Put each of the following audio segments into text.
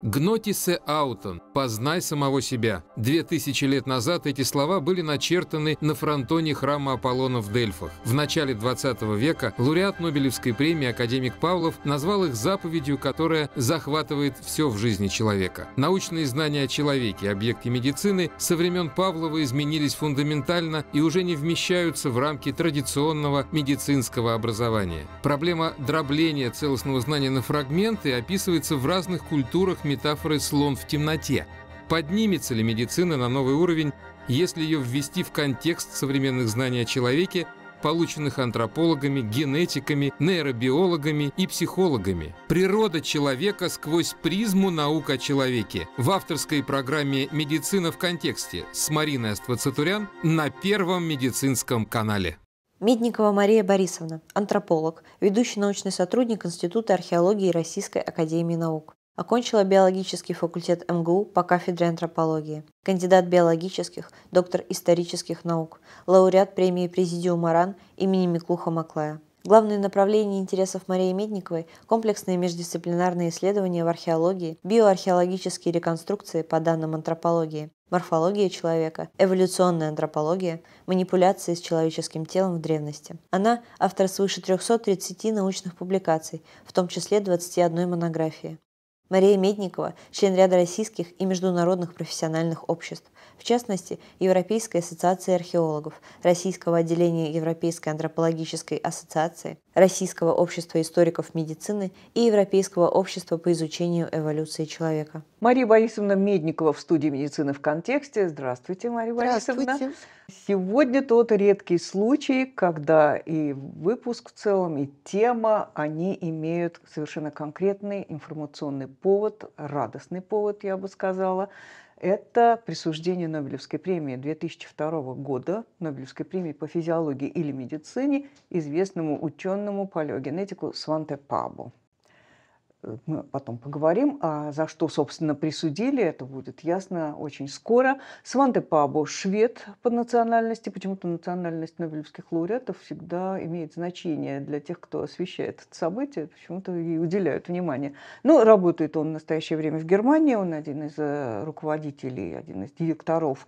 Гнотисе аутон – познай самого себя. Две тысячи лет назад эти слова были начертаны на фронтоне храма Аполлона в Дельфах. В начале 20 века лауреат Нобелевской премии академик Павлов назвал их заповедью, которая захватывает все в жизни человека. Научные знания о человеке, объекте медицины, со времен Павлова изменились фундаментально и уже не вмещаются в рамки традиционного медицинского образования. Проблема дробления целостного знания на фрагменты описывается в разных культурах метафоры «слон в темноте». Поднимется ли медицина на новый уровень, если ее ввести в контекст современных знаний о человеке, полученных антропологами, генетиками, нейробиологами и психологами. Природа человека сквозь призму наук о человеке. В авторской программе «Медицина в контексте» с Мариной Аствацатурян на Первом медицинском канале. Медникова Мария Борисовна, антрополог, ведущий научный сотрудник Института археологии Российской академии наук. Окончила биологический факультет МГУ по кафедре антропологии. Кандидат биологических, доктор исторических наук, лауреат премии Президиума РАН имени Миклуха Маклая. Главные направления интересов Марии Медниковой – комплексные междисциплинарные исследования в археологии, биоархеологические реконструкции по данным антропологии, морфология человека, эволюционная антропология, манипуляции с человеческим телом в древности. Она – автор свыше 330 научных публикаций, в том числе 21 монографии. Мария Медникова – член ряда российских и международных профессиональных обществ, в частности, Европейской ассоциации археологов, Российского отделения Европейской антропологической ассоциации, Российского общества историков медицины и Европейского общества по изучению эволюции человека. Мария Борисовна Медникова в студии «Медицина в контексте». Здравствуйте, Мария Борисовна. Здравствуйте. Сегодня тот редкий случай, когда и выпуск в целом, и тема, они имеют совершенно конкретный информационный повод, радостный повод, я бы сказала – это присуждение Нобелевской премии 2002 года, Нобелевской премии по физиологии или медицине, известному ученому палеогенетику Сванте Пабу мы потом поговорим, а за что, собственно, присудили, это будет ясно очень скоро. Сванте Пабо – швед по национальности. Почему-то национальность нобелевских лауреатов всегда имеет значение для тех, кто освещает это событие, почему-то и уделяют внимание. Но работает он в настоящее время в Германии, он один из э, руководителей, один из директоров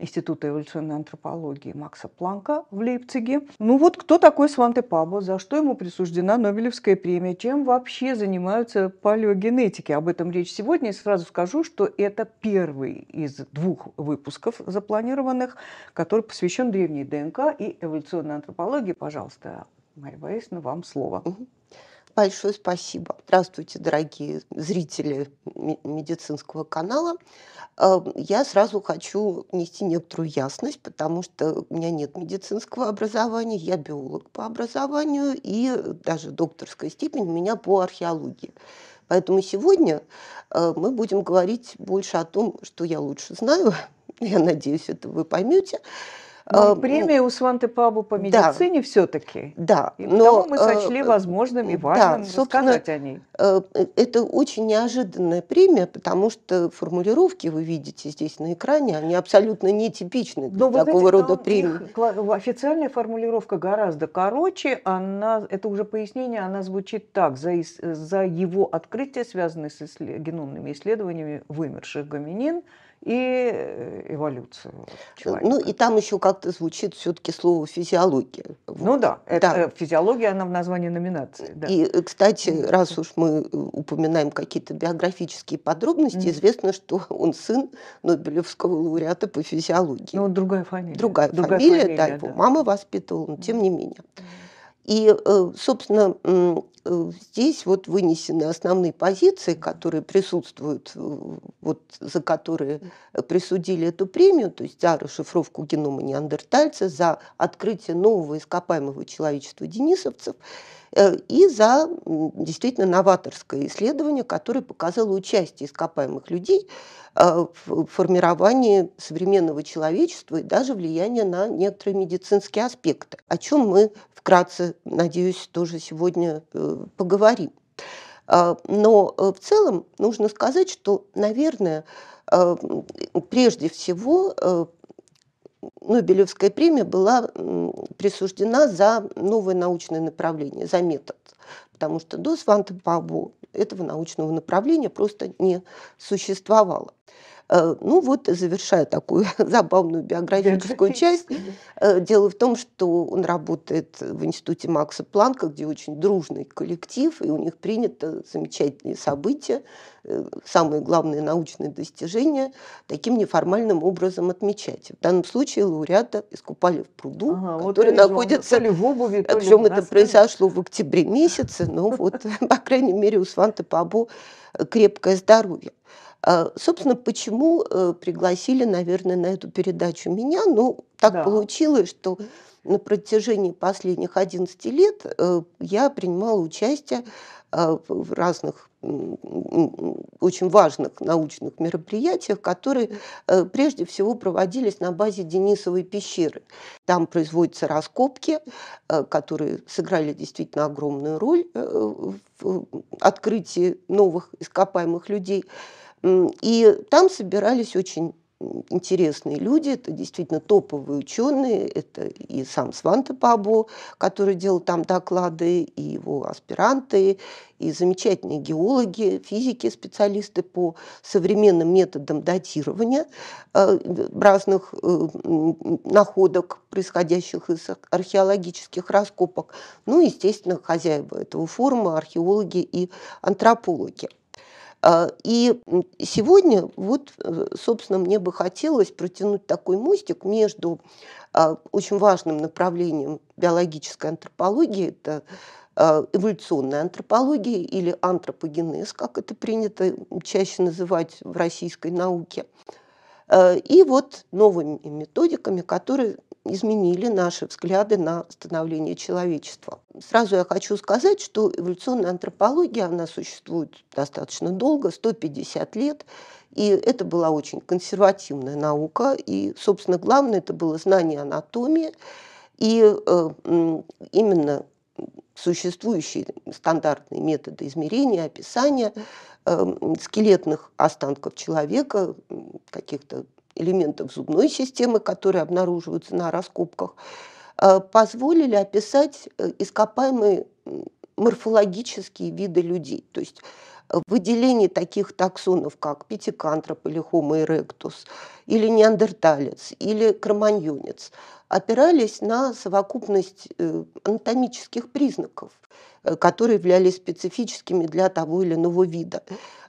Института эволюционной антропологии Макса Планка в Лейпциге. Ну вот кто такой Сванте Пабо, за что ему присуждена Нобелевская премия, чем вообще занимаются палеогенетики. Об этом речь сегодня. И сразу скажу, что это первый из двух выпусков запланированных, который посвящен древней ДНК и эволюционной антропологии. Пожалуйста, Мария Борисовна, вам слово. Большое спасибо. Здравствуйте, дорогие зрители медицинского канала. Э, я сразу хочу внести некоторую ясность, потому что у меня нет медицинского образования, я биолог по образованию и даже докторская степень у меня по археологии. Поэтому сегодня э, мы будем говорить больше о том, что я лучше знаю, я надеюсь, это вы поймете, но а, премия у Сванте Пабу по медицине да, все-таки. Да. И но мы сочли э, возможным и важным да, рассказать о ней. Э, это очень неожиданная премия, потому что формулировки вы видите здесь на экране, они абсолютно нетипичны для но, такого знаете, рода премии. Официальная формулировка гораздо короче. Она, это уже пояснение, она звучит так. За, за его открытие, связанное с исслед... геномными исследованиями вымерших гоминин, и э, эволюцию человека. Ну и там еще как-то звучит все-таки слово физиология. Ну да, это да. Э, физиология, она в названии номинации. Да. И, э, кстати, раз уж мы упоминаем какие-то биографические подробности, mm. известно, что он сын Нобелевского лауреата по физиологии. Ну, другая фамилия. Другая, другая фамилия, фамилия, да, его да. мама воспитывала, но тем не менее. И, э, собственно, э, здесь вот вынесены основные позиции, которые присутствуют, э, вот, за которые присудили эту премию, то есть за расшифровку генома неандертальца, за открытие нового ископаемого человечества денисовцев и за действительно новаторское исследование, которое показало участие ископаемых людей в формировании современного человечества и даже влияние на некоторые медицинские аспекты, о чем мы вкратце, надеюсь, тоже сегодня э, поговорим. А, но э, в целом нужно сказать, что, наверное, э, прежде всего Нобелевская премия была присуждена за новое научное направление, за метод. Потому что до Сванте Пабо этого научного направления просто не существовало. Э, ну вот, завершая такую забавную биографическую часть, э, дело в том, что он работает в институте Макса Планка, где очень дружный коллектив, и у них принято замечательные события, э, самые главные научные достижения таким неформальным образом отмечать. В данном случае лауреата искупали в пруду, ага, который вот находится... То ли в обуви, то Причем это произошло в октябре месяце, но вот, по крайней мере, у Сванта Пабо крепкое здоровье. А, собственно, почему э, пригласили, наверное, на эту передачу меня? Ну, так да. получилось, что на протяжении последних 11 лет э, я принимала участие а, в разных очень важных научных мероприятиях, которые э, прежде всего проводились на базе Денисовой пещеры. Там производятся раскопки, которые сыграли действительно огромную роль в открытии новых ископаемых людей. И там собирались очень интересные люди, это действительно топовые ученые, это и сам Сванте Пабо, который делал там доклады, и его аспиранты, и замечательные геологи, физики, специалисты по современным методам датирования э, разных э, находок, происходящих из археологических раскопок. Ну, естественно, хозяева этого форума, археологи и антропологи. А, и сегодня, вот, э, собственно, мне бы хотелось протянуть такой мостик между а, очень важным направлением биологической антропологии, это а, эволюционная антропология или антропогенез, как это принято чаще называть в российской науке, и вот новыми методиками, которые изменили наши взгляды на становление человечества. Сразу я хочу сказать, что эволюционная антропология, она существует достаточно долго, 150 лет, и это была очень консервативная наука, и, собственно, главное это было знание анатомии, и э, именно существующие стандартные методы измерения, описания э, скелетных останков человека, каких-то элементов зубной системы, которые обнаруживаются на раскопках, э, позволили описать э, ископаемые морфологические виды людей. То есть э, выделение таких таксонов, как пятикантроп или Homo erectus, или неандерталец, или кроманьонец, опирались на совокупность анатомических признаков, которые являлись специфическими для того или иного вида.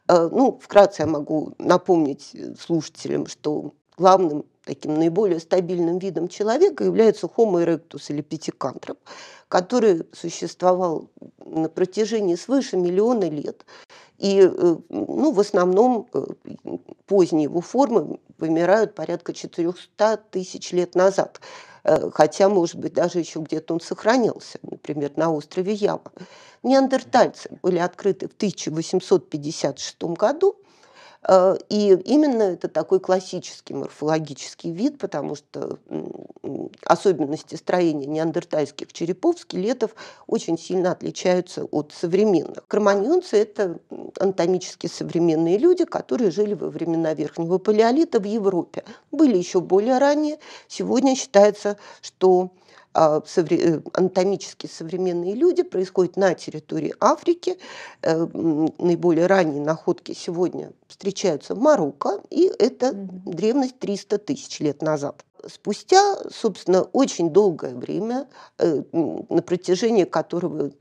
Ну, вкратце я могу напомнить слушателям, что главным таким наиболее стабильным видом человека является Homo erectus или пятикантроп, который существовал на протяжении свыше миллиона лет. И э, ну, в основном э, поздние его формы вымирают порядка 400 тысяч лет назад. Э, хотя, может быть, даже еще где-то он сохранился, например, на острове Ява. Неандертальцы были открыты в 1856 году, и именно это такой классический морфологический вид, потому что особенности строения неандертальских черепов, скелетов очень сильно отличаются от современных. Кроманьонцы – это анатомически современные люди, которые жили во времена Верхнего Палеолита в Европе. Были еще более ранние. Сегодня считается, что э, анатомически современные люди происходят на территории Африки. Э, наиболее ранние находки сегодня встречаются в Марокко, и это древность 300 тысяч лет назад. Спустя, собственно, очень долгое время, э, на протяжении которого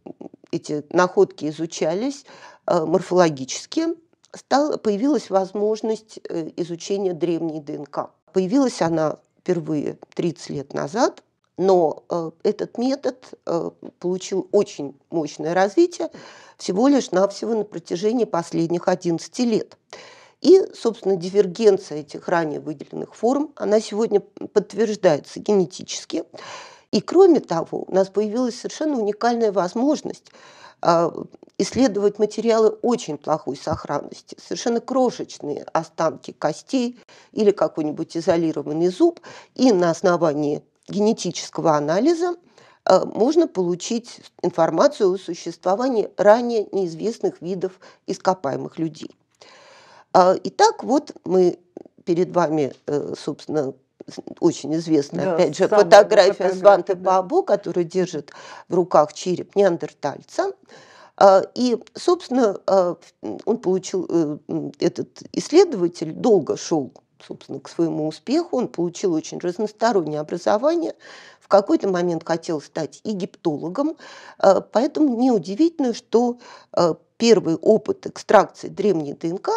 эти находки изучались морфологически, стал, появилась возможность изучения древней ДНК. Появилась она впервые 30 лет назад но э, этот метод э, получил очень мощное развитие всего лишь навсего на протяжении последних 11 лет. И, собственно, дивергенция этих ранее выделенных форм, она сегодня подтверждается генетически. И кроме того, у нас появилась совершенно уникальная возможность э, исследовать материалы очень плохой сохранности, совершенно крошечные останки костей или какой-нибудь изолированный зуб, и на основании генетического анализа э, можно получить информацию о существовании ранее неизвестных видов ископаемых людей. А, итак, вот мы перед вами, э, собственно, очень известная, да, опять же, фотография Сванте да. Бабо, который держит в руках череп неандертальца. И, собственно, он получил, э, этот исследователь долго шел собственно, к своему успеху. Он получил очень разностороннее образование. В какой-то момент хотел стать египтологом. Э, поэтому неудивительно, что э, первый опыт экстракции древней ДНК,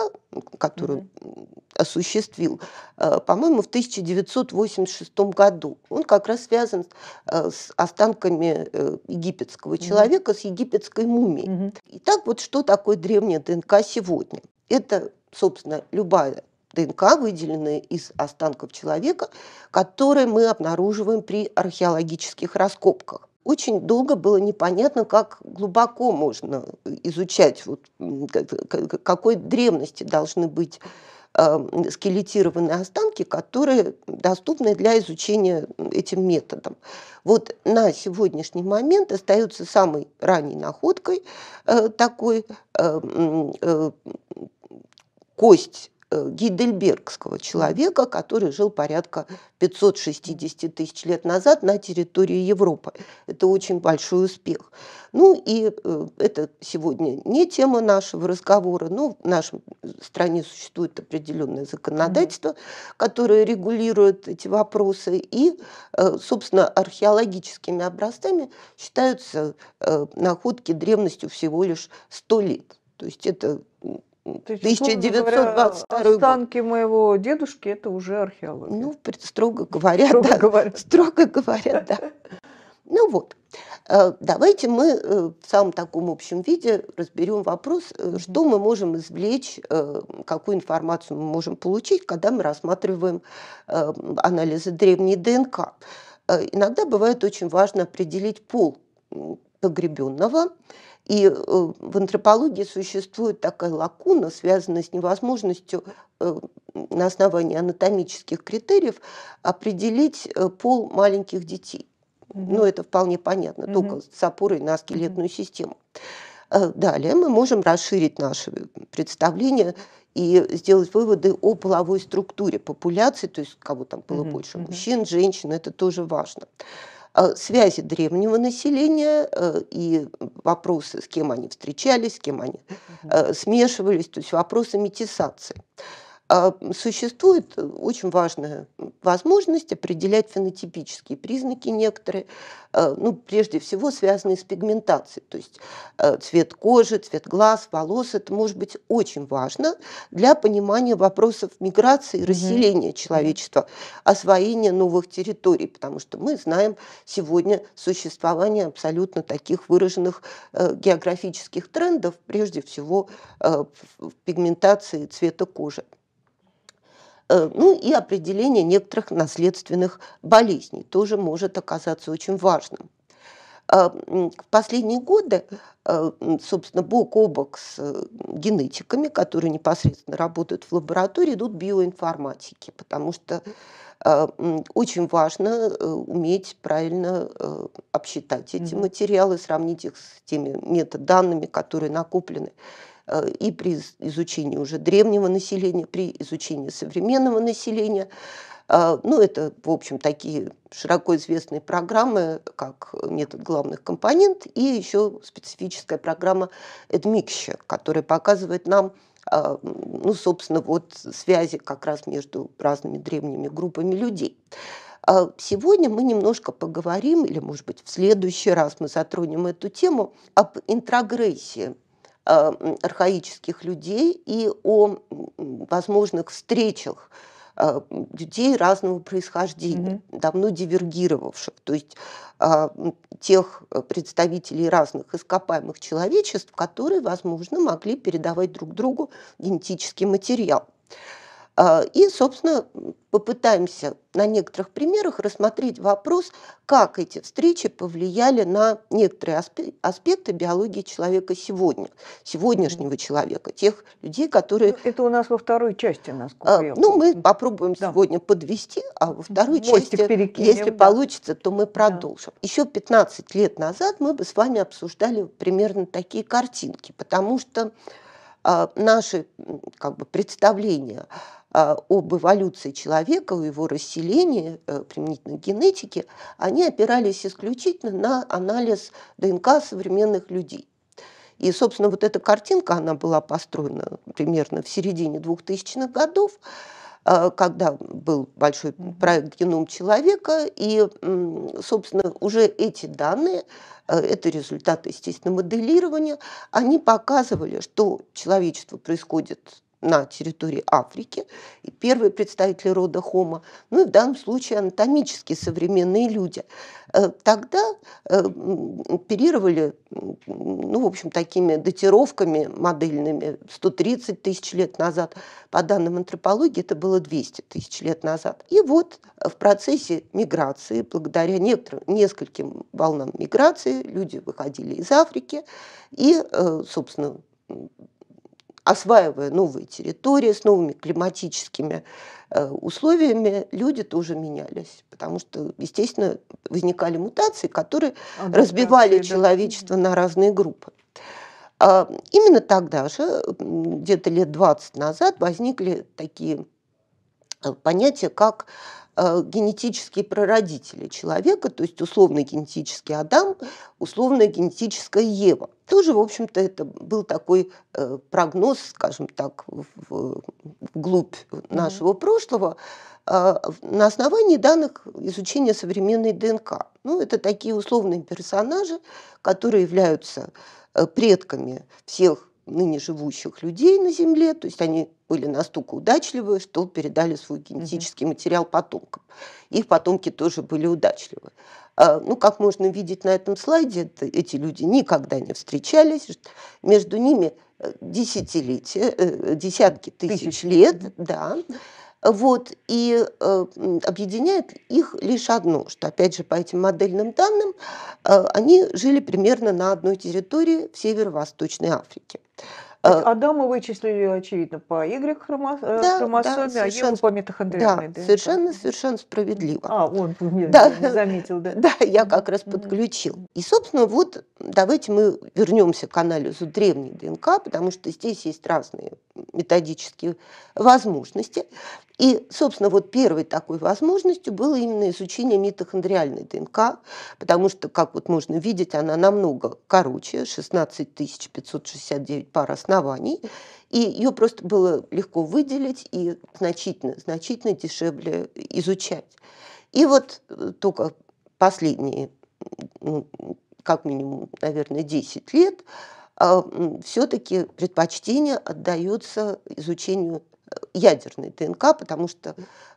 который mm-hmm. осуществил, э, по-моему, в 1986 году, он как раз связан с останками египетского человека, mm-hmm. с египетской мумией. Mm-hmm. Итак, вот что такое древняя ДНК сегодня? Это, собственно, любая ДНК, выделенные из останков человека, которые мы обнаруживаем при археологических раскопках. Очень долго было непонятно, как глубоко можно изучать, вот, какой древности должны быть э, скелетированные останки, которые доступны для изучения этим методом. Вот на сегодняшний момент остается самой ранней находкой э, такой э, э, кость гейдельбергского человека, который жил порядка 560 тысяч лет назад на территории Европы. Это очень большой успех. Ну и э, это сегодня не тема нашего разговора, но в нашей стране существует определенное законодательство, mm-hmm. которое регулирует эти вопросы. И, э, собственно, археологическими образцами считаются находки древностью всего лишь 100 лет. То есть это то есть, 1922 говоря, останки год. моего дедушки это уже археология. Ну, строго говоря, строго да. Говоря. Строго говоря, да. Ну вот, э, давайте мы э, в самом таком общем виде разберем вопрос, э, что мы можем извлечь, какую информацию мы можем получить, когда мы рассматриваем анализы древней ДНК. Иногда бывает очень важно определить пол погребенного, и э, в антропологии существует такая лакуна, связанная с невозможностью э, на основании анатомических критериев определить э, пол маленьких детей. Угу. Ну, это вполне понятно, угу. только с опорой на скелетную угу. систему. Далее мы можем расширить наше представление и сделать выводы о половой структуре популяции, то есть кого там было угу. больше, мужчин, женщин, это тоже важно. Э, связи древнего населения э, и вопросы, с кем они встречались, с кем они э, смешивались, то есть вопросы метисации. А, существует очень важная возможность определять фенотипические признаки некоторые, а, ну, прежде всего связанные с пигментацией, то есть а, цвет кожи, цвет глаз, волос. Это может быть очень важно для понимания вопросов миграции, расселения mm-hmm. человечества, освоения новых территорий, потому что мы знаем сегодня существование абсолютно таких выраженных географических трендов, прежде всего в пигментации цвета кожи. Э, ну и определение некоторых наследственных болезней тоже может оказаться очень важным. Э, в последние годы, э, собственно, бок о бок с генетиками, которые непосредственно работают в лаборатории, идут биоинформатики, потому что очень важно уметь правильно обсчитать эти mm-hmm. материалы, сравнить их с теми метаданными, которые накоплены и при изучении уже древнего населения, при изучении современного населения. Э, ну, это, в общем, такие широко известные программы, как метод главных компонент, и еще специфическая программа Admixture, которая показывает нам, э, ну, собственно, вот связи как раз между разными древними группами людей. Сегодня мы немножко поговорим, или, может быть, в следующий раз мы затронем эту тему, об интрогрессии Э, архаических людей и о возможных встречах э, людей разного происхождения, mm-hmm. давно дивергировавших, то есть э, тех представителей разных ископаемых человечеств, которые, возможно, могли передавать друг другу генетический материал. А, и, собственно, попытаемся на некоторых примерах рассмотреть вопрос, как эти встречи повлияли на некоторые аспекты биологии человека сегодня, сегодняшнего человека, тех людей, которые... Ну, это у нас во второй части, насколько а, я Ну, мы попробуем да. сегодня подвести, а во второй Мостик части, перекинем, если да. получится, то мы продолжим. Да. Еще 15 лет назад мы бы с вами обсуждали примерно такие картинки, потому что наши как бы, представления а, об эволюции человека, о его расселении э, применительно к генетике, они опирались исключительно на анализ ДНК современных людей. И, собственно, вот эта картинка, она была построена примерно в середине 2000-х годов, э, когда был большой проект «Геном человека», и, собственно, уже эти данные, это результаты, естественно, моделирования, они показывали, что человечество происходит на территории Африки, и первые представители рода Homo, ну и в данном случае анатомически современные люди. Э, тогда э, оперировали, ну, в общем, такими датировками модельными 130 тысяч лет назад. По данным антропологии, это было 200 тысяч лет назад. И вот в процессе миграции, благодаря некоторым, нескольким волнам миграции, люди выходили из Африки и, э, собственно, осваивая новые территории с новыми климатическими э, условиями, люди тоже менялись. Потому что, естественно, возникали мутации, которые Адаптации, разбивали да. человечество на разные группы. А, именно тогда же, где-то лет 20 назад, возникли такие э, понятия, как генетические прародители человека, то есть условный генетический Адам, условная генетическая Ева. Тоже, в общем-то, это был такой э, прогноз, скажем так, вглубь нашего mm-hmm. прошлого э, на основании данных изучения современной ДНК. Ну, это такие условные персонажи, которые являются предками всех ныне живущих людей на Земле, то есть они были настолько удачливы, что передали свой генетический материал потомкам. Их потомки тоже были удачливы. А, ну, как можно видеть на этом слайде, эти люди никогда не встречались, между ними э, десятилетия, э, десятки тысяч, тысяч. лет, да. Вот, и э, объединяет их лишь одно, что, опять же, по этим модельным данным, э, они жили примерно на одной территории в северо-восточной Африке. Э, Адама вычислили, очевидно, по Y-хромосоме, да, а да, Еву по митохондриальной да, совершенно, совершенно справедливо. А, он да. не заметил, да. Да, я как раз подключил. И, собственно, вот давайте мы вернемся к анализу древней ДНК, потому что здесь есть разные методические возможности. И, собственно, вот первой такой возможностью было именно изучение митохондриальной ДНК, потому что, как вот можно видеть, она намного короче, 16 569 пар оснований, и ее просто было легко выделить и значительно, значительно дешевле изучать. И вот э, только последние, ну, как минимум, наверное, 10 лет а, все-таки предпочтение отдается изучению ядерной ДНК, потому что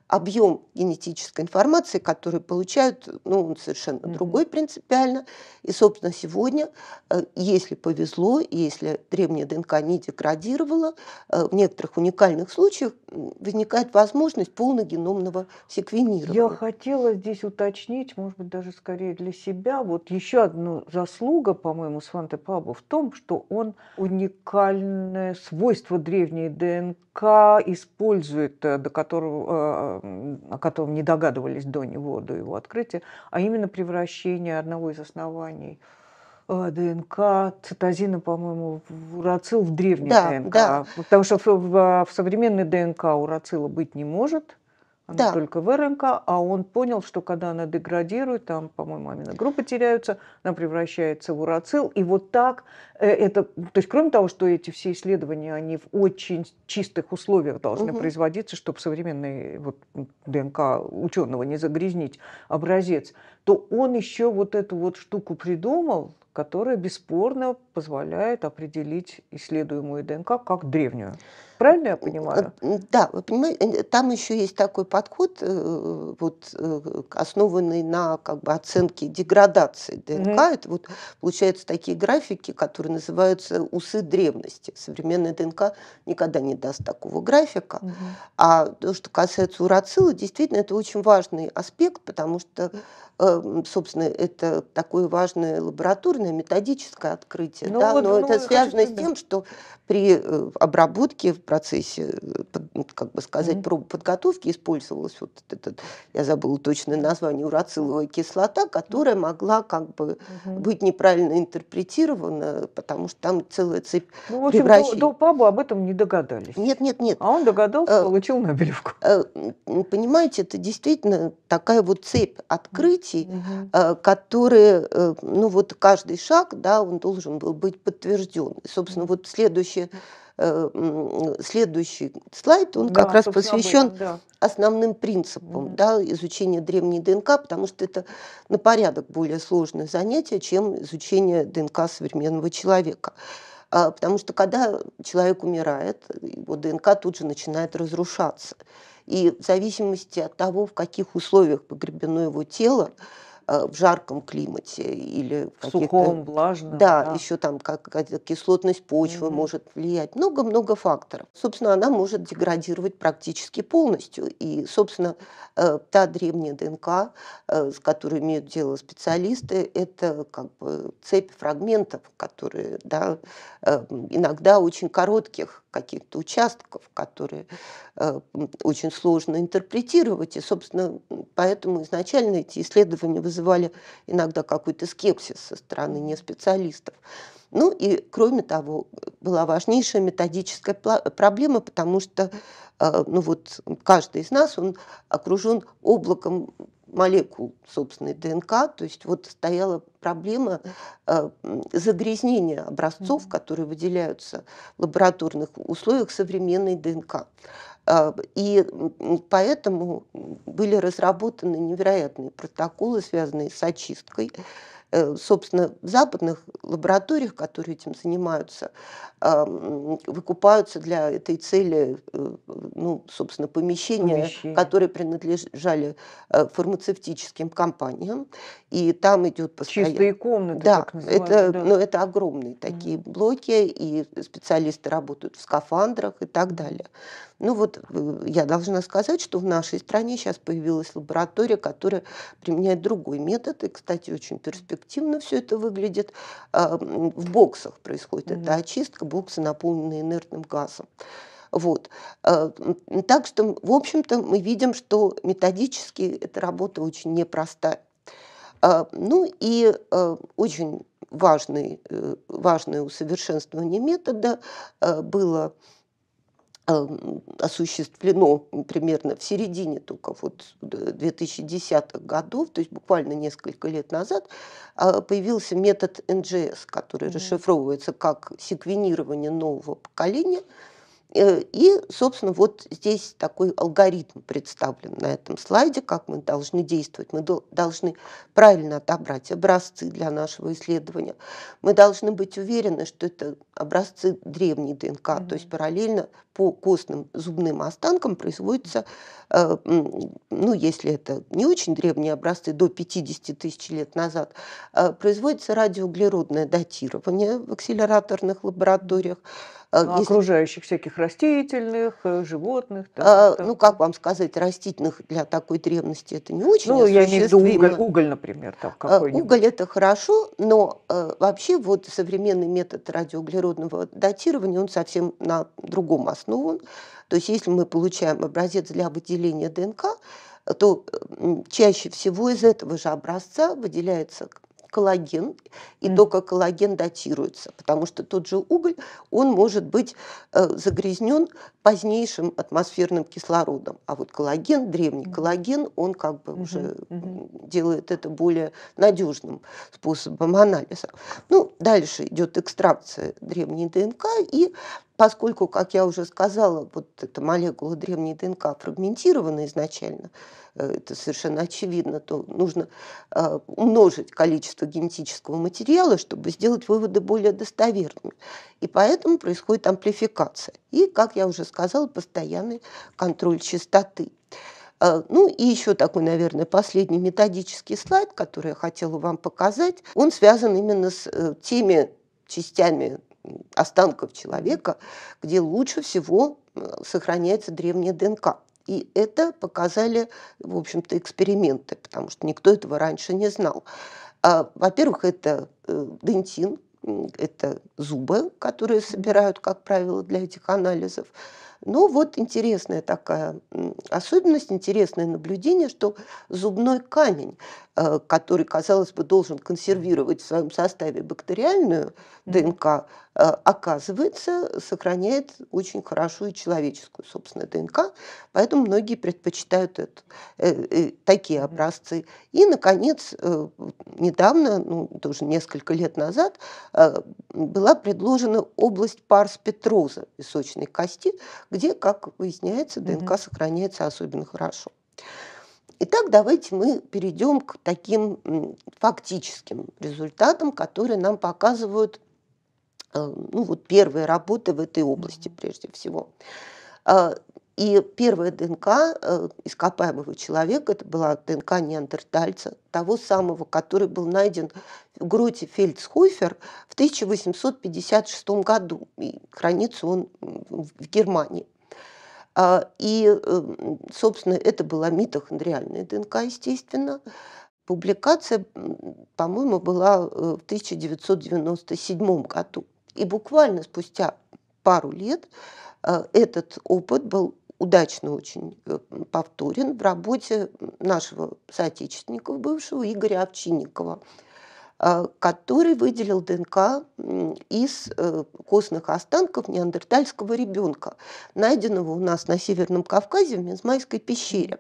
объем генетической информации, который получают, ну, он совершенно mm-hmm. другой принципиально. И, собственно, сегодня, э, если повезло, если древняя ДНК не деградировала, э, в некоторых уникальных случаях возникает возможность полногеномного секвенирования. Я хотела здесь уточнить, может быть, даже скорее для себя, вот еще одну заслуга, по-моему, Сванте Пабу в том, что он уникальное свойство древней ДНК использует, э, до которого о котором не догадывались до него, до его открытия, а именно превращение одного из оснований э, ДНК, цитозина, по-моему, в урацил в древний да, ДНК. Да. Потому что в, в, в современной ДНК урацила быть не может. Она да. только в РНК, а он понял, что когда она деградирует, там, по-моему, аминогруппы теряются, она превращается в урацил, и вот так э, это, то есть кроме того, что эти все исследования, они в очень чистых условиях должны угу. производиться, чтобы современный вот, ДНК ученого не загрязнить образец, то он еще вот эту вот штуку придумал, которая бесспорно позволяет определить исследуемую ДНК как древнюю. Правильно я понимаю? Да, вы понимаете, там еще есть такой подход, э, вот, э, основанный на как бы, оценке деградации ДНК. Mm-hmm. Это вот, получаются такие графики, которые называются усы древности. Современная ДНК никогда не даст такого графика. Mm-hmm. А то, что касается урацила, действительно, это очень важный аспект, потому что собственно, это такое важное лабораторное, методическое открытие, ну, да, вот, но ну, это связано с тем, что при э, обработке в процессе, э, как бы сказать, mm-hmm. подготовки использовалась вот этот, я забыла точное название, урациловая кислота, которая могла как бы mm-hmm. быть неправильно интерпретирована, потому что там целая цепь ну, в общем, превращений. До, до Пабу об этом не догадались. Нет, нет, нет. А он догадался, получил Нобелевку. Понимаете, это действительно такая вот цепь открытий, mm-hmm. которые, ну вот каждый шаг, да, он должен был быть подтвержден. И, собственно, вот следующий, э, следующий слайд, он да, как раз посвящен да. основным принципам mm да, изучения древней ДНК, потому что это на порядок более сложное занятие, чем изучение ДНК современного человека. А, потому что когда человек умирает, его ДНК тут же начинает разрушаться. И в зависимости от того, в каких условиях погребено его тело, Э, в жарком климате или в сухом, влажном. Да, да. еще там какая-то кислотность почвы mm-hmm. может влиять. Много-много факторов. Собственно, она может деградировать практически полностью. И, собственно, э, та древняя ДНК, э, с которой имеют дело специалисты, это как бы цепь фрагментов, которые да, иногда очень коротких каких-то участков, которые э, очень сложно интерпретировать. И, собственно, поэтому изначально эти исследования вызывали иногда какой-то скепсис со стороны неспециалистов. Ну и, кроме того, была важнейшая методическая проблема, потому что э, ну вот, каждый из нас он окружен облаком молекул собственной ДНК, то есть вот стояла проблема э, загрязнения образцов, которые выделяются в лабораторных условиях современной ДНК. Э, и поэтому были разработаны невероятные протоколы, связанные с очисткой собственно, в западных лабораториях, которые этим занимаются, выкупаются для этой цели, э, ну, собственно, помещения, Помещение. которые принадлежали э, фармацевтическим компаниям. И там идет постоянно... Чистые комнаты, да, так это, да. Ну, это огромные такие mm. блоки, и специалисты работают в скафандрах и так далее. Ну вот э, я должна сказать, что в нашей стране сейчас появилась лаборатория, которая применяет другой метод, и, кстати, очень перспективно все это выглядит. А, в боксах происходит mm-hmm. эта очистка, боксы наполнены инертным газом. Вот. А, так что, в общем-то, мы видим, что методически эта работа очень непростая. А, ну и очень важный, э, важное усовершенствование метода было осуществлено примерно в середине только вот 2010-х годов, то есть буквально несколько лет назад, а, появился метод НГС, который mm-hmm. расшифровывается как секвенирование нового поколения – и, собственно, вот здесь такой алгоритм представлен на этом слайде, как мы должны действовать. Мы должны правильно отобрать образцы для нашего исследования. Мы должны быть уверены, что это образцы древней ДНК, mm-hmm. то есть параллельно по костным зубным останкам производится, э, ну, если это не очень древние образцы, до 50 тысяч лет назад, э, производится радиоуглеродное датирование в акселераторных лабораториях. А, ну, если... Окружающих всяких растительных, э, животных. Да, а, ну, как вам сказать, растительных для такой древности это не очень Ну, я имею в виду уголь, уголь например. Там, а, уголь это хорошо, но э, вообще вот современный метод радиоуглеродного датирования, он совсем на другом основан. То есть если мы получаем образец для выделения ДНК, то чаще всего из этого же образца выделяется коллаген, и mm. только коллаген датируется, потому что тот же уголь, он может быть э, загрязнен позднейшим атмосферным кислородом. А вот коллаген, древний коллаген, он как бы уже делает это более надежным способом анализа. Ну, дальше идет экстракция древней ДНК, и поскольку, как я уже сказала, вот эта молекула древней ДНК фрагментирована изначально, э, это совершенно очевидно, то нужно э, умножить количество генетического материала, чтобы сделать выводы более достоверными. И поэтому происходит амплификация. И, как я уже сказала, постоянный контроль частоты. Э, ну и еще такой, наверное, последний методический слайд, который я хотела вам показать, он связан именно с теми частями останков человека, где лучше всего э, сохраняется древняя ДНК. И это показали, в общем-то, эксперименты, потому что никто этого раньше не знал. А, во-первых, это э, дентин, это зубы, которые собирают, как правило, для этих анализов. Но вот интересная такая особенность, интересное наблюдение, что зубной камень, который, казалось бы, должен консервировать в своем составе бактериальную ДНК, э, оказывается, сохраняет очень хорошо и человеческую, собственно, ДНК, поэтому многие предпочитают это, э, такие образцы. И, наконец, недавно, ну, тоже несколько лет назад, была предложена область парс петроза песочной кости, где, как выясняется, ДНК сохраняется особенно хорошо. Итак, давайте мы перейдем к таким фактическим результатам, которые нам показывают э, ну, вот первые работы в этой области прежде всего. А, и первая ДНК э, ископаемого человека, это была ДНК неандертальца, того самого, который был найден в гроте Фельдсхофер в 1856 году. И хранится он в Германии. А, и, э, собственно, это была митохондриальная ДНК, естественно. Публикация, по-моему, была э, в 1997 году. И буквально спустя пару лет э, этот опыт был удачно очень повторен в работе нашего соотечественника бывшего Игоря Овчинникова – который выделил ДНК из э, костных останков неандертальского ребенка, найденного у нас на Северном Кавказе в Мезмайской пещере.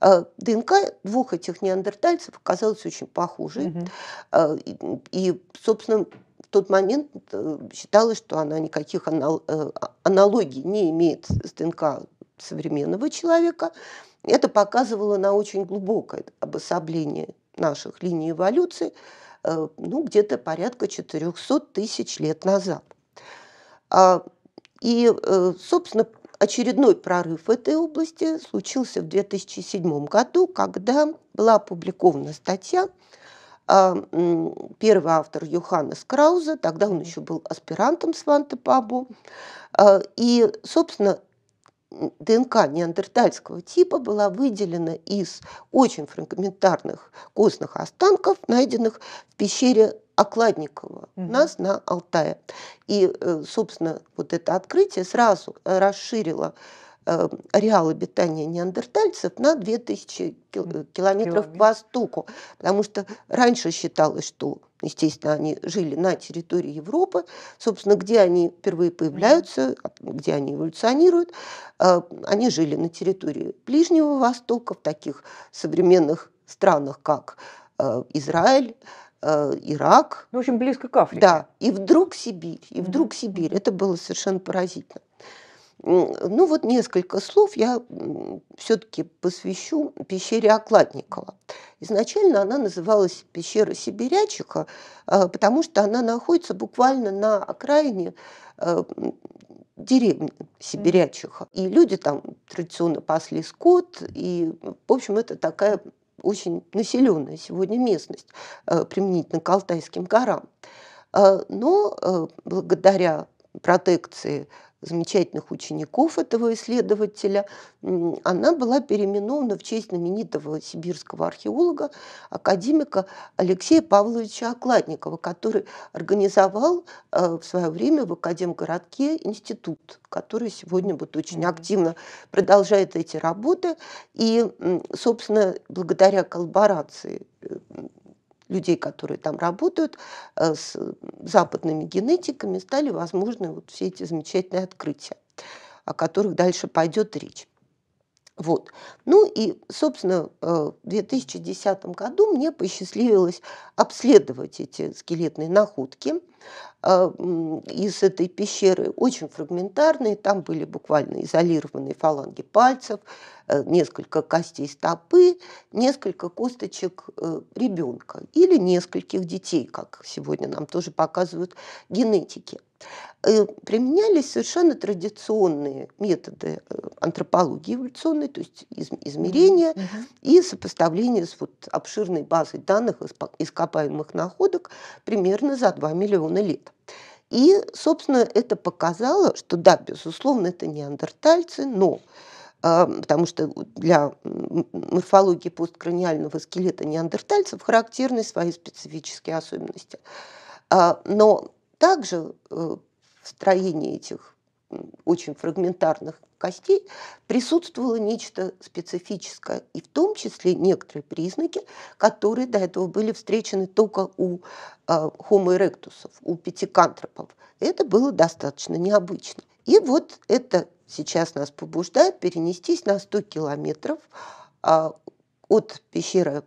А, ДНК двух этих неандертальцев оказалась очень похожей. Mm-hmm. И, собственно, в тот момент э, считалось, что она никаких э, аналогий не имеет с ДНК современного человека. Это показывало на очень глубокое обособление наших линий эволюции – Э, ну, где-то порядка 400 тысяч лет назад. А, и, э, собственно, очередной прорыв в этой области случился в 2007 году, когда была опубликована статья а, первый автор Йоханнес Крауза, тогда он еще был аспирантом Сванте Пабу. А, и, собственно, ДНК неандертальского типа была выделена из очень фрагментарных костных останков, найденных в пещере Окладникова у нас на Алтае. И, э, собственно, вот это открытие сразу расширило ареал обитания неандертальцев на 2000 километров Километр. к востоку, потому что раньше считалось, что Естественно, они жили на территории Европы. Собственно, где они впервые появляются, где они эволюционируют, э, они жили на территории Ближнего Востока, в таких современных странах, как э, Израиль, э, Ирак. Ну, очень близко к Африке. Да, и вдруг Сибирь, и вдруг Сибирь. Это было совершенно поразительно. Ну вот несколько слов я все-таки посвящу пещере Окладникова. Изначально она называлась пещера Сибирячиха, а, потому что она находится буквально на окраине а, деревни Сибирячиха. И люди там традиционно пасли скот, и, в общем, это такая очень населенная сегодня местность, а, применительно к Алтайским горам. Но благодаря протекции замечательных учеников этого исследователя, она была переименована в честь знаменитого сибирского археолога, академика Алексея Павловича Окладникова, который организовал э, в свое время в Академгородке институт, который сегодня вот очень активно продолжает эти работы. И, собственно, благодаря коллаборации э, людей, которые там работают, э, с западными генетиками, стали возможны вот все эти замечательные открытия, о которых дальше пойдет речь. Вот. Ну и, собственно, э, в 2010 году мне посчастливилось обследовать эти скелетные находки. А, из этой пещеры очень фрагментарные, там были буквально изолированные фаланги пальцев, э, несколько костей стопы, несколько косточек э, ребенка или нескольких детей, как сегодня нам тоже показывают генетики. Э, применялись совершенно традиционные методы антропологии эволюционной, то есть измерения mm-hmm. и сопоставления с вот обширной базой данных ископаемых находок примерно за 2 миллиона лет. И, собственно, это показало, что да, безусловно, это неандертальцы, но а, потому что для морфологии посткраниального скелета неандертальцев характерны свои специфические особенности. А, но также в строении этих очень фрагментарных костей присутствовало нечто специфическое, и в том числе некоторые признаки, которые до этого были встречены только у э, Homo erectus, у пятикантропов. Это было достаточно необычно. И вот это сейчас нас побуждает перенестись на 100 километров э, от пещеры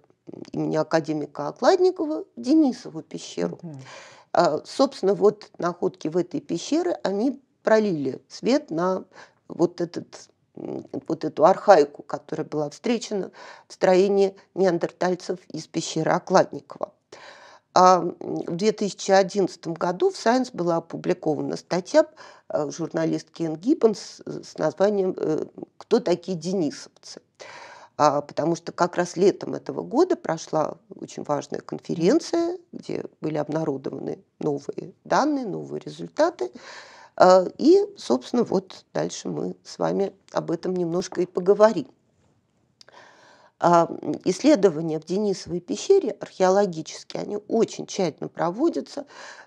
имени академика Окладникова в Денисову пещеру. Mm-hmm. Собственно, вот находки в этой пещере, они пролили свет на вот, этот, вот эту архаику, которая была встречена в строении неандертальцев из пещеры Окладникова. А в 2011 году в Science была опубликована статья э, журналистки Эн Гиббонс с названием э, «Кто такие денисовцы?». А, потому что как раз летом этого года прошла очень важная конференция, где были обнародованы новые данные, новые результаты. А, и, собственно, вот дальше мы с вами об этом немножко и поговорим. А, исследования в Денисовой пещере археологические, они очень тщательно проводятся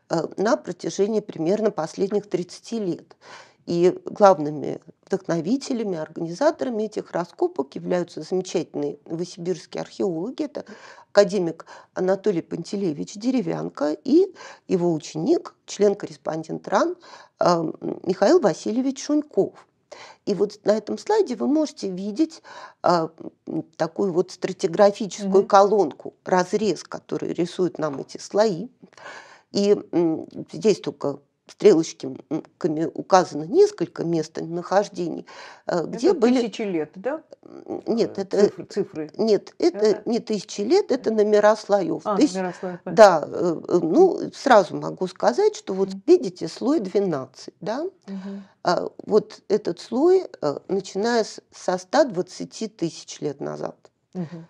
а, на протяжении примерно последних 30 лет. И главными вдохновителями, организаторами этих раскопок являются замечательные новосибирские археологи. Это академик Анатолий Пантелеевич Деревянко и его ученик, член-корреспондент РАН э, Михаил Васильевич Шуньков. И вот на этом слайде вы можете видеть а, такую вот стратиграфическую mm-hmm. колонку, разрез, который рисует нам эти слои. И здесь только стрелочками указано несколько мест нахождений, э, где это были... тысячи лет, да? Нет, э, это... Цифры, цифры. Нет, это, это не тысячи лет, это номера слоев. А, Тысяч... номера слоев. Да, э, ну, сразу могу сказать, что вот видите, слой 12, да? Угу. Вот этот слой, начиная со 120 тысяч лет назад. Угу.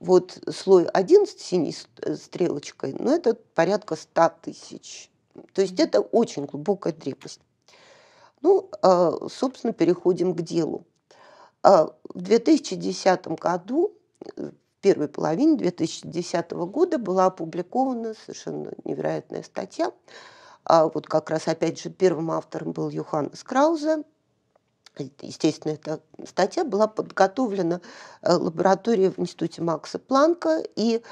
Вот слой 11 синей стрелочкой, ну, это порядка 100 тысяч то есть это очень глубокая древность. Ну, а, собственно, переходим к делу. А, в 2010 году, в первой половине 2010 года была опубликована совершенно невероятная статья. А вот как раз, опять же, первым автором был Йоханнес Краузе. Естественно, эта статья была подготовлена э, лабораторией в Институте Макса Планка и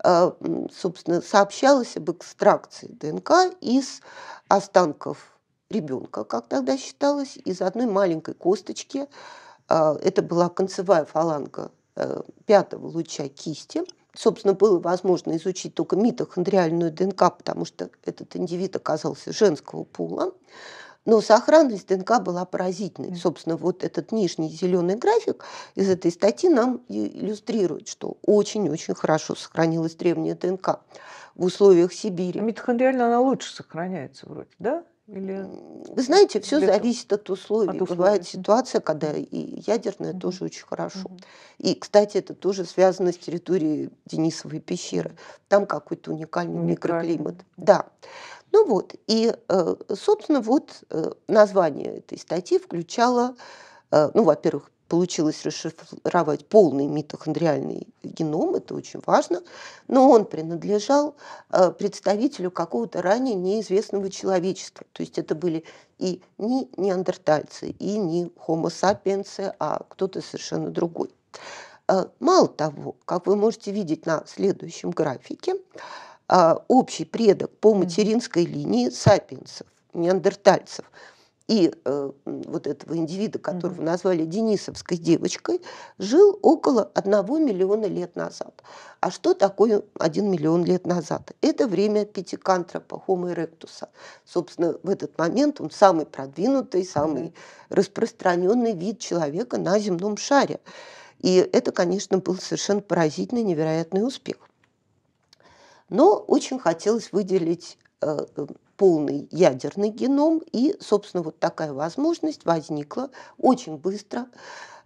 а, собственно, сообщалось об экстракции ДНК из останков ребенка, как тогда считалось, из одной маленькой косточки. А, это была концевая фаланга э, пятого луча кисти. Собственно, было возможно изучить только митохондриальную ДНК, потому что этот индивид оказался женского пола. Но сохранность ДНК была поразительной. Собственно, вот этот нижний зеленый график из этой статьи нам иллюстрирует, что очень-очень хорошо сохранилась древняя ДНК в условиях Сибири. Митохондриально она лучше сохраняется вроде, да? Или... Вы знаете, все зависит от условий. от условий. Бывает ситуация, когда и ядерная угу. тоже очень хорошо. Угу. И, кстати, это тоже связано с территорией Денисовой пещеры. Там какой-то уникальный, уникальный. микроклимат. Да. Ну вот, и, э, собственно, вот э, название этой статьи включало, э, ну, во-первых, получилось расшифровать полный митохондриальный геном, это очень важно, но он принадлежал представителю какого-то ранее неизвестного человечества. То есть это были и не неандертальцы, и не homo sapiens, а кто-то совершенно другой. Мало того, как вы можете видеть на следующем графике, общий предок по материнской линии сапиенсов, неандертальцев. И э, вот этого индивида, которого назвали Денисовской девочкой, жил около одного миллиона лет назад. А что такое один миллион лет назад? Это время пятикантропа, Homo erectus. Собственно, в этот момент он самый продвинутый, самый распространенный вид человека на земном шаре. И это, конечно, был совершенно поразительный, невероятный успех. Но очень хотелось выделить э, э, полный ядерный геном, и, собственно, вот такая возможность возникла очень быстро,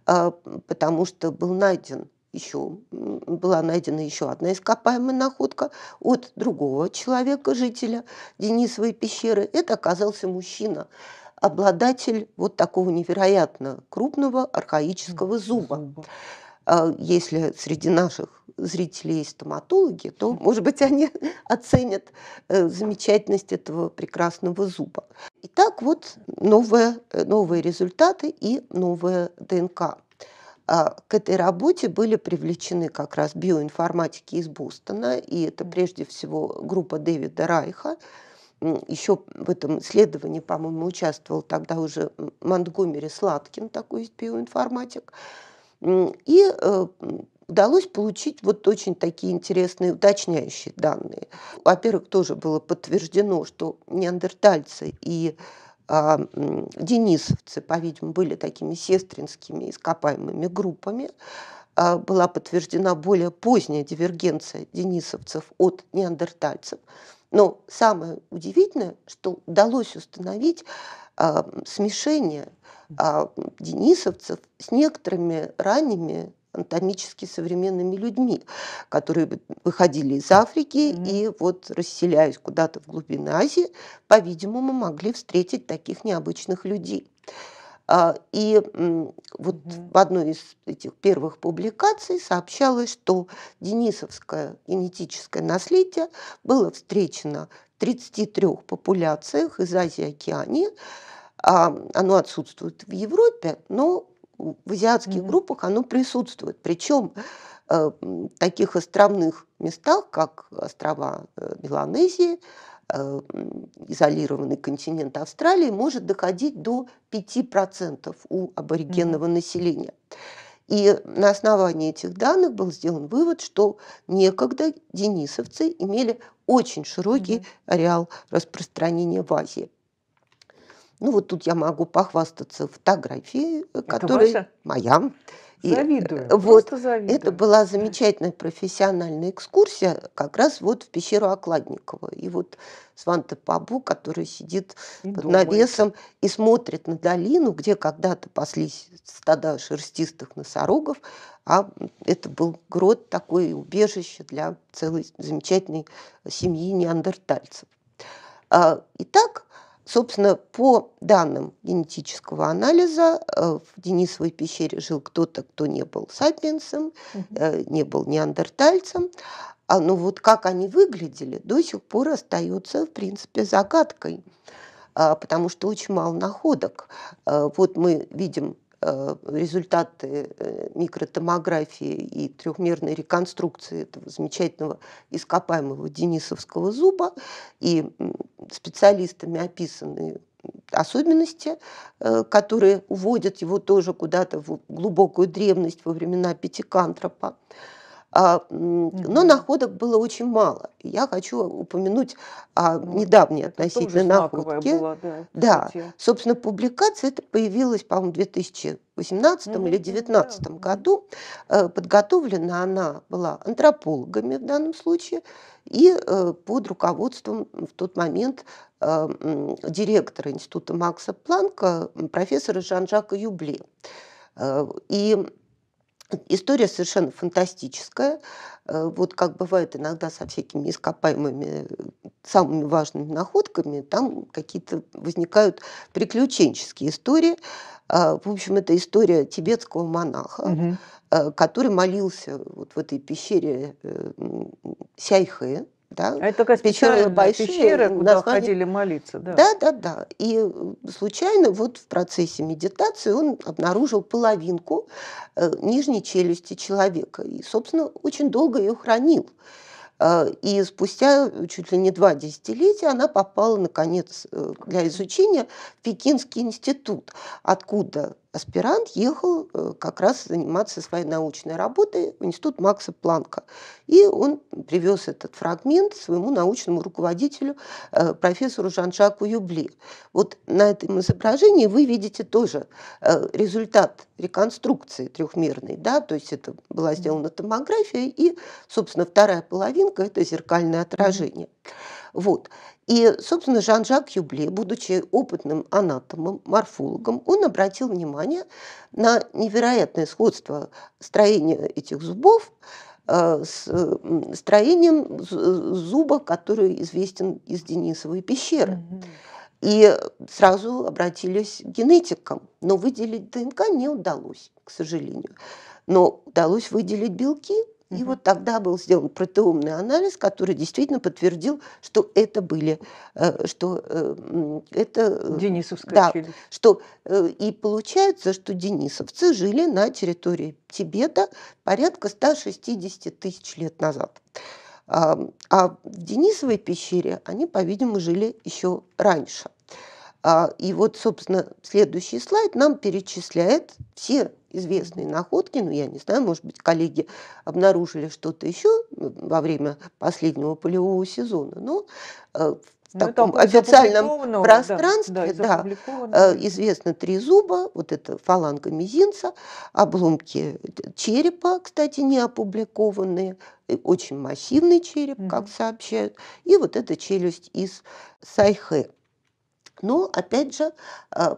э, потому что был найден еще, была найдена еще одна ископаемая находка от другого человека, жителя Денисовой пещеры. Это оказался мужчина, обладатель вот такого невероятно крупного архаического зуба. А, если среди наших зрителей есть стоматологи, то, может быть, они оценят э, замечательность этого прекрасного зуба. Итак, вот новые, новые результаты и новая ДНК. А, к этой работе были привлечены как раз биоинформатики из Бостона, и это прежде всего группа Дэвида Райха. Еще в этом исследовании, по-моему, участвовал тогда уже Монтгомери Сладкин, такой биоинформатик. И э, удалось получить вот очень такие интересные уточняющие данные. Во-первых, тоже было подтверждено, что неандертальцы и а, денисовцы, по-видимому, были такими сестринскими ископаемыми группами. А, была подтверждена более поздняя дивергенция денисовцев от неандертальцев. Но самое удивительное, что удалось установить а, смешение денисовцев с некоторыми ранними анатомически современными людьми, которые выходили из Африки mm-hmm. и вот расселяясь куда-то в глубины Азии, по-видимому, могли встретить таких необычных людей. А, и вот в одной из этих первых публикаций сообщалось, что денисовское генетическое наследие было встречено в 33 популяциях из Азии Океании. А, оно отсутствует в Европе, но в азиатских mm-hmm. группах оно присутствует. Причем э, в таких островных местах, как острова э, Меланезии, изолированный континент Австралии, может доходить до 5% у аборигенного mm-hmm. населения. И на основании этих данных был сделан вывод, что некогда денисовцы имели очень широкий mm-hmm. ареал распространения в Азии. Ну вот тут я могу похвастаться фотографией, которая моя. Завидую, и, вот, завидую. Это была замечательная профессиональная экскурсия как раз вот в пещеру Окладникова. И вот Сванте Пабу, который сидит и под думает. навесом и смотрит на долину, где когда-то паслись стада шерстистых носорогов, а это был грот, такое убежище для целой замечательной семьи неандертальцев. А, итак, Собственно, по данным генетического анализа, э, в Денисовой пещере жил кто-то, кто не был сапиенсом, угу. не был неандертальцем. А ну вот как они выглядели, до сих пор остается, в принципе, загадкой, а, потому что очень мало находок. Э, вот мы видим Э, результаты э, микротомографии и трехмерной реконструкции этого замечательного ископаемого денисовского зуба и специалистами описаны особенности, э, которые уводят его тоже куда-то в глубокую древность во времена Пятикантропа. А, но находок было очень мало. Я хочу упомянуть о недавней относительно находке. Была, да, да, собственно, публикация это появилась, по-моему, в 2018 mm-hmm. или 2019 да. году. Э, подготовлена она была антропологами в данном случае и э, под руководством в тот момент э, директора Института Макса Планка, профессора Жан-Жака Юбле. И История совершенно фантастическая. Э, вот как бывает иногда со всякими ископаемыми самыми важными находками, там какие-то возникают приключенческие истории. А, в общем, это история тибетского монаха, угу. который молился вот в этой пещере э, Сяйхэ, да? А это такая специальная большие, пещера, куда название... ходили молиться. Да. да, да, да. И э, случайно вот в процессе медитации он обнаружил половинку э, нижней челюсти человека. И, собственно, очень долго ее хранил. Э, и спустя чуть ли не два десятилетия она попала, наконец, для изучения в Пекинский институт, откуда аспирант ехал э, как раз заниматься своей научной работой в институт Макса Планка. И он привез этот фрагмент своему научному руководителю, э, профессору Жан-Жаку Юбли. Вот на этом изображении вы видите тоже э, результат реконструкции трехмерной, да, то есть это была сделана томография, и, собственно, вторая половинка – это зеркальное отражение. Вот. И, собственно, Жан-Жак Юбле, будучи опытным анатомом, морфологом, он обратил внимание на невероятное сходство строения этих зубов э, с строением зуба, который известен из Денисовой пещеры. И сразу обратились к генетикам, но выделить ДНК не удалось, к сожалению. Но удалось выделить белки, и угу. вот тогда был сделан протеомный анализ, который действительно подтвердил, что это были, э, что э, это... Денисовская да, челюсть. Что, и получается, что денисовцы жили на территории Тибета порядка 160 тысяч лет назад. А в Денисовой пещере они, по-видимому, жили еще раньше. А, и вот, собственно, следующий слайд нам перечисляет все известные находки, ну, я не знаю, может быть, коллеги обнаружили что-то еще во время последнего полевого сезона, но э, в ну, таком официальном пространстве да, да, э, известно три зуба, вот это фаланга мизинца, обломки черепа, кстати, не опубликованные, очень массивный череп, как сообщают, и вот эта челюсть из сайхэ. Но, опять же, э,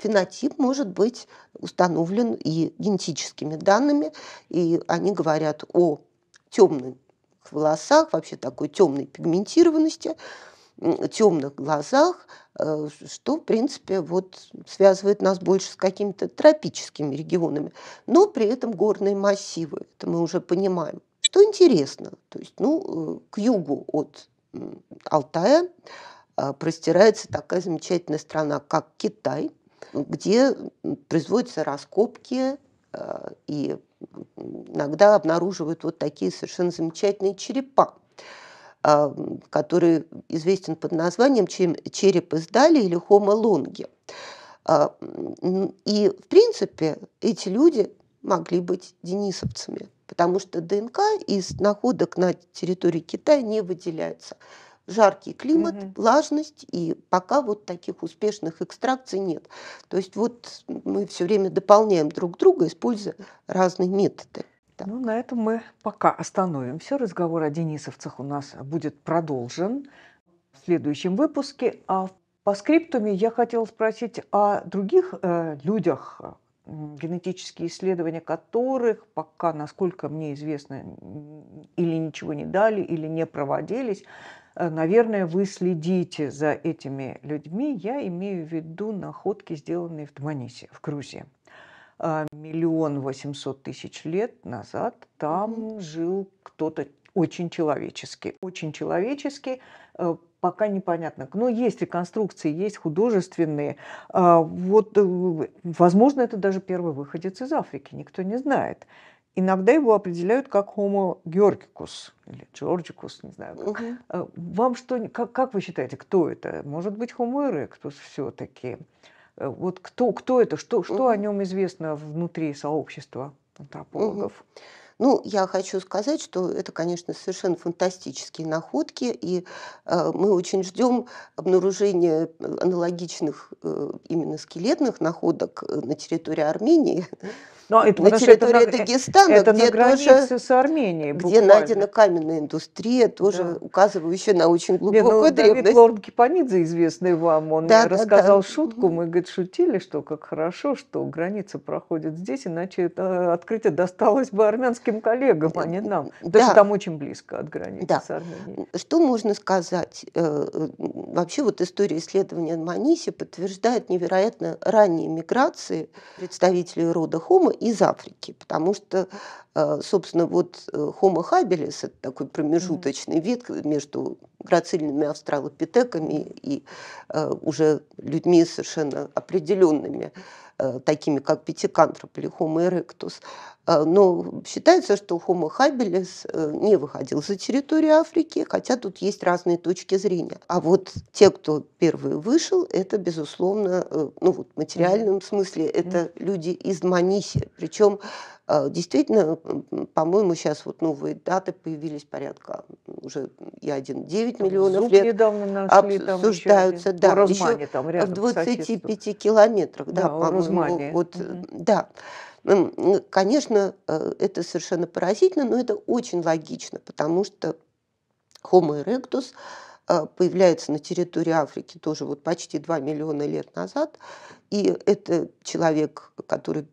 фенотип может быть установлен и генетическими данными, и они говорят о темных волосах, вообще такой темной пигментированности, темных глазах, э, что, в принципе, вот связывает нас больше с какими-то тропическими регионами, но при этом горные массивы, это мы уже понимаем. Что интересно, то есть, ну, э, к югу от Алтая простирается такая замечательная страна, как Китай, где производятся раскопки и иногда обнаруживают вот такие совершенно замечательные черепа. А, который известен под названием «Череп из Дали» или «Homo longi». А, и, в принципе, эти люди могли быть денисовцами, потому что ДНК из находок на территории Китая не выделяется. Жаркий климат, угу. влажность, и пока вот таких успешных экстракций нет. То есть вот мы все время дополняем друг друга, используя разные методы. Да. Ну, на этом мы пока остановимся. Разговор о денисовцах у нас будет продолжен в следующем выпуске. А по скриптуме я хотела спросить о других э, людях, генетические исследования которых пока, насколько мне известно, или ничего не дали, или не проводились. Э, наверное, вы следите за этими людьми. Я имею в виду находки, сделанные в Дманисе, в Грузии. А, миллион восемьсот тысяч лет назад там жил кто-то очень человеческий. Очень человеческий, э, пока непонятно. Но есть реконструкции, есть художественные. А, вот, э, возможно, это даже первый выходец из Африки, никто не знает. Иногда его определяют как Homo georgicus или Georgicus, не знаю как. Угу. Вам что, как, как вы считаете, кто это? Может быть, Homo erectus все-таки? Э, вот кто, кто это, что, что угу. о нем известно внутри сообщества антропологов? Угу. Ну, я хочу сказать, что это, конечно, совершенно фантастические находки, и э, мы очень ждем обнаружения аналогичных э, именно скелетных находок э, на территории Армении. Но это, на территории это Дагестана, это где, на границе тоже, с Арменией, где найдена каменная индустрия, тоже да. указывающая на очень глубокую Нет, ну, древность. Давид Лорд Кипанидзе, известный вам, он да, да, рассказал да. шутку, мы, говорит, шутили, что как хорошо, что граница проходит здесь, иначе это открытие досталось бы армянским коллегам, а не нам. Потому да. там очень близко от границы да. с Арменией. Что можно сказать? Э, вообще вот история исследования Маниси подтверждает невероятно ранние миграции представителей рода Хома из Африки, потому что, э, собственно, вот э, Homo habilis – это такой промежуточный вид между грацильными австралопитеками и э, уже людьми совершенно определенными, такими как пятикантроп или Homo erectus. Но считается, что Homo habilis не выходил за территорию Африки, хотя тут есть разные точки зрения. А вот те, кто первый вышел, это, безусловно, ну вот в материальном смысле, это люди из Маниси. Причем Действительно, по-моему, сейчас вот новые даты появились порядка уже и 1,9 миллионов лет. недавно нашли, обсуждаются, там да, еще там рядом, в 25 километрах, да, да по-моему, вот, угу. да. Конечно, э, это совершенно поразительно, но это очень логично, потому что Homo erectus э, появляется на территории Африки тоже вот почти 2 миллиона лет назад. И это человек, который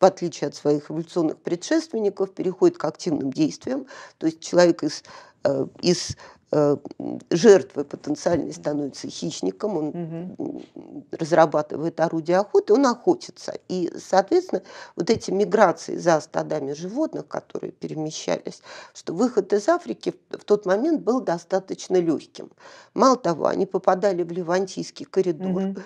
в отличие от своих эволюционных предшественников, переходит к активным действиям. То есть человек из, э, из э, жертвы потенциальной становится хищником, он угу. разрабатывает орудие охоты, он охотится. И, соответственно, вот эти миграции за стадами животных, которые перемещались, что выход из Африки в тот момент был достаточно легким. Мало того, они попадали в Ливантийский коридор, угу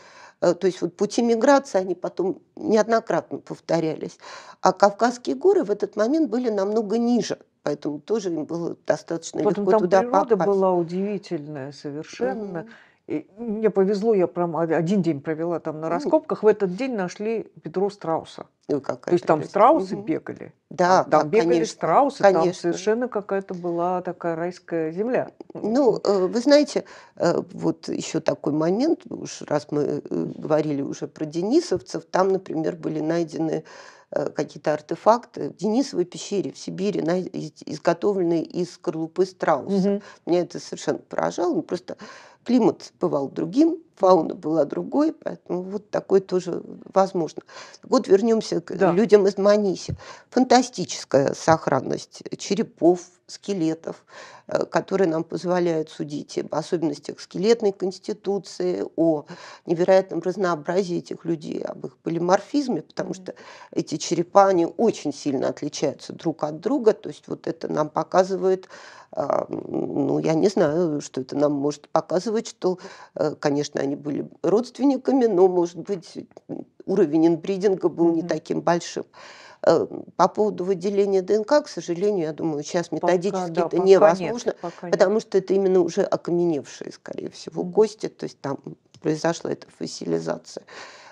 то есть вот пути миграции, они потом неоднократно повторялись. А Кавказские горы в этот момент были намного ниже. Поэтому тоже им было достаточно Потом легко там туда природа попасть. была удивительная совершенно. Угу. И мне повезло, я прям один день провела там на раскопках. В этот день нашли Петро страуса. Ну, То есть там страусы угу. бегали. Да, там да, бегали конечно, страусы, конечно. там совершенно какая-то была такая райская земля. Ну, э, вы знаете, э, вот еще такой момент, уж раз мы э, говорили уже про денисовцев, там, например, были найдены какие-то артефакты в Денисовой пещере в Сибири, изготовленные из скорлупы страуса. Угу. Меня это совершенно поражало. Ну, просто климат бывал другим, фауна была другой, поэтому вот такое тоже возможно. Вот вернемся к да. людям из Маниси. Фантастическая сохранность черепов, скелетов, э, которые нам позволяют судить об особенностях скелетной конституции, о невероятном разнообразии этих людей, об их полиморфизме, потому что эти черепа, они очень сильно отличаются друг от друга, то есть вот это нам показывает а, ну, я не знаю, что это нам может показывать, что, э, конечно, они были родственниками, но, может быть, уровень инбридинга был не таким большим. Э, по поводу выделения ДНК, к сожалению, я думаю, сейчас методически пока, да, это невозможно, нет, потому нет. что это именно уже окаменевшие, скорее всего, кости, то есть там произошла эта фасилизация.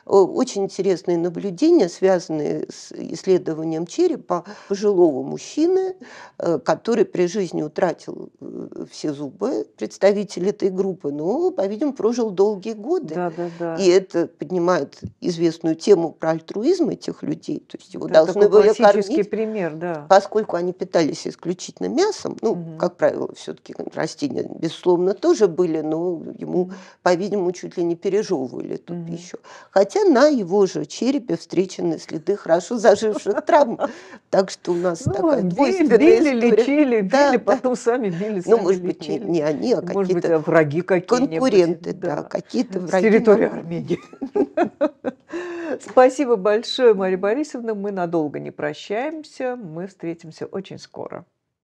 Очень интересные наблюдения, связанные с исследованием черепа пожилого мужчины, э, который при жизни утратил э, все зубы, представитель этой группы, но, по-видимому, прожил долгие годы. Да, да, да. И это поднимает известную тему про альтруизм этих людей. То есть его это должны были кормить, пример, да. поскольку они питались исключительно мясом. Ну, угу. как правило, все-таки растения, безусловно, тоже были, но ему, по-видимому, чуть ли не пережевывали эту угу. пищу. Хотя хотя на его же черепе встречены следы хорошо заживших травм. Так что у нас ну, такая двойственная били, история. лечили, били, да, потом сами били, Ну, может быть, не, не они, а какие-то враги какие-нибудь. Конкуренты, да, да какие-то враги. С территории Армении. Спасибо большое, Мария Борисовна. Мы надолго не прощаемся. Мы встретимся очень скоро.